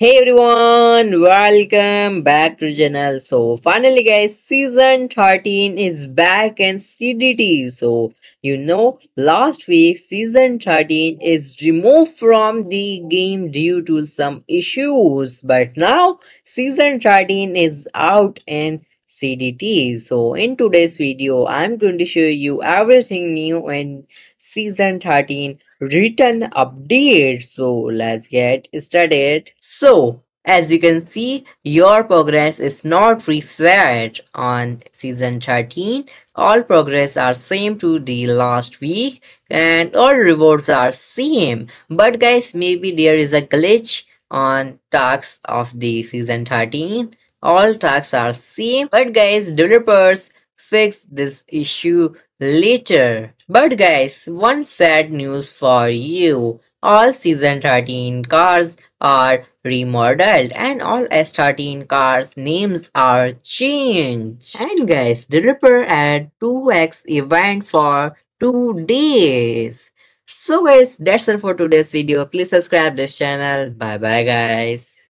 Hey everyone, welcome back to channel. So finally guys, season 13 is back in CDT. So you know, last week season 13 is removed from the game due to some issues. But now season 13 is out in CDT. So in today's video, I'm going to show you everything new in season 13 written update. So let's get started. So as you can see, your progress is not reset on season 13. All progress are same to the last week and all rewards are same. But guys, maybe there is a glitch on tasks of the season 13 all tasks are same but guys developers fix this issue later. But guys one sad news for you. All season 13 cars are remodeled and all s13 cars names are changed. And guys developer add 2x event for two days. So guys that's all for today's video. Please subscribe this channel. Bye bye guys